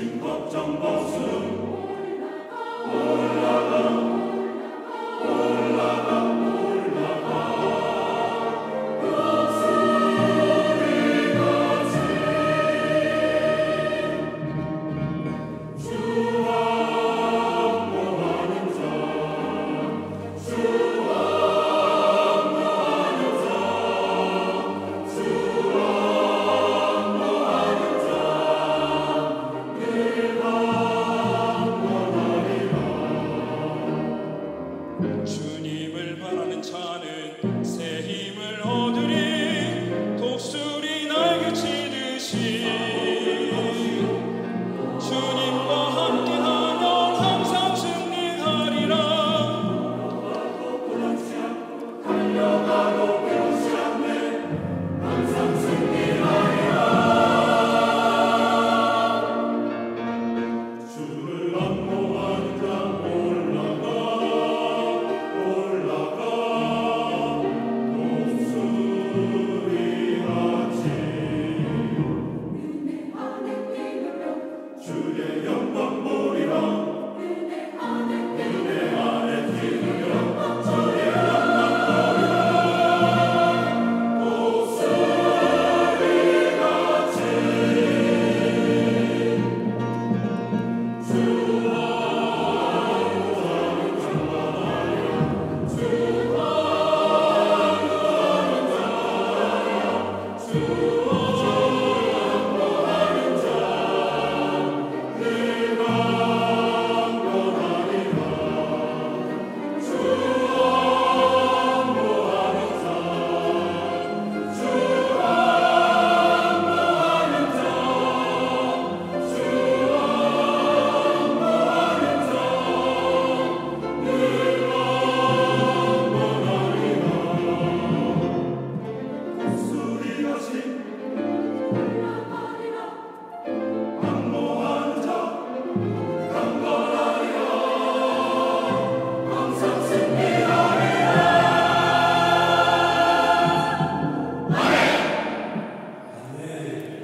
짐 걱정 벗으